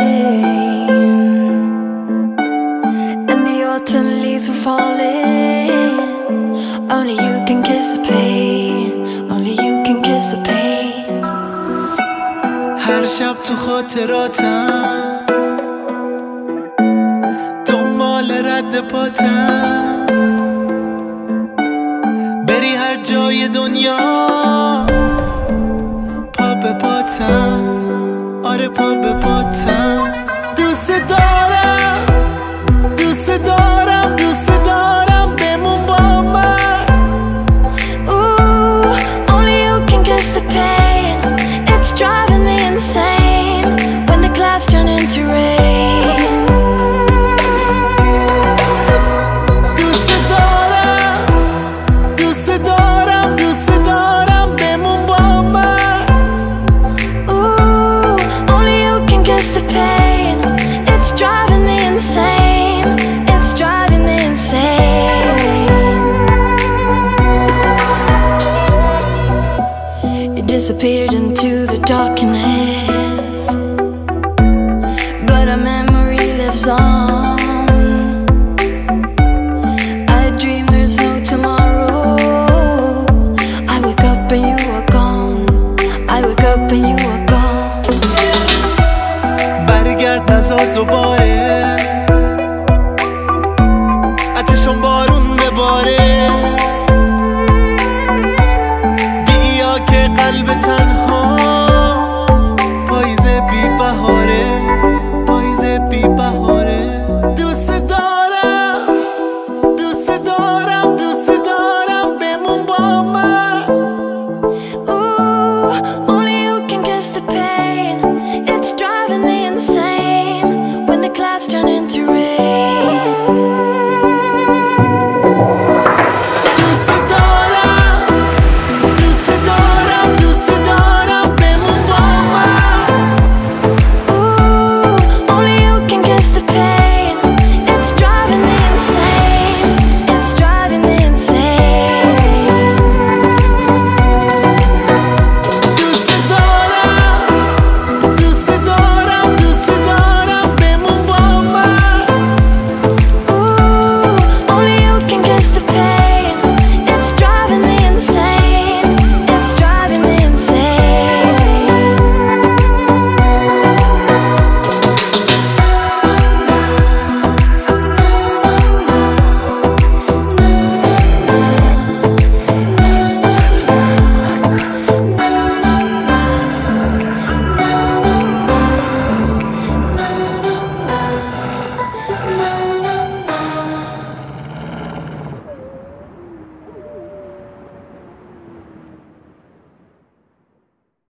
rain, and the autumn leaves were falling. Only you can kiss the pain, only you can kiss the pain. هر شب تو خاطراتم دنبال رد پاتم بری هر جای دنیا آره پا به پاتم. دوست دارم disappeared into the darkness. But a memory lives on. drowning